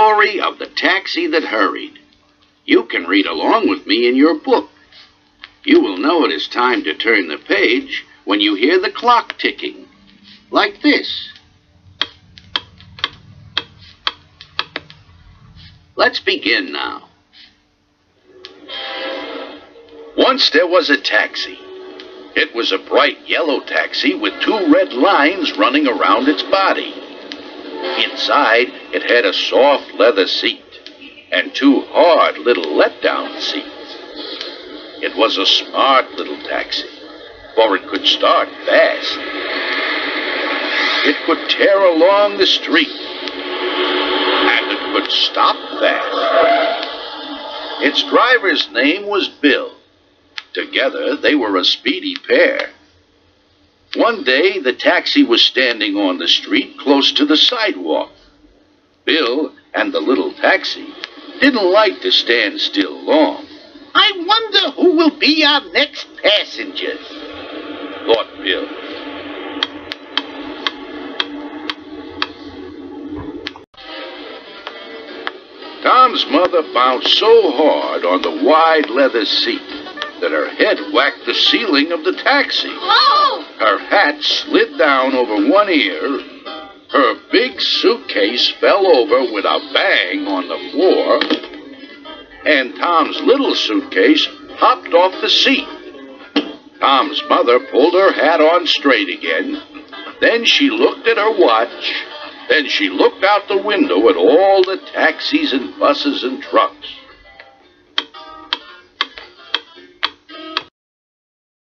story of the taxi that hurried. You can read along with me in your book. You will know it is time to turn the page when you hear the clock ticking, like this. Let's begin now. Once there was a taxi. It was a bright yellow taxi with two red lines running around its body. Inside, it had a soft leather seat and two hard little let-down seats. It was a smart little taxi, for it could start fast. It could tear along the street, and it could stop fast. Its driver's name was Bill. Together, they were a speedy pair. One day, the taxi was standing on the street close to the sidewalk. Bill and the little taxi didn't like to stand still long. I wonder who will be our next passenger, thought Bill. Tom's mother bounced so hard on the wide leather seat that her head whacked the ceiling of the taxi. Oh! Her hat slid down over one ear. Her big suitcase fell over with a bang on the floor. And Tom's little suitcase hopped off the seat. Tom's mother pulled her hat on straight again. Then she looked at her watch. Then she looked out the window at all the taxis and buses and trucks.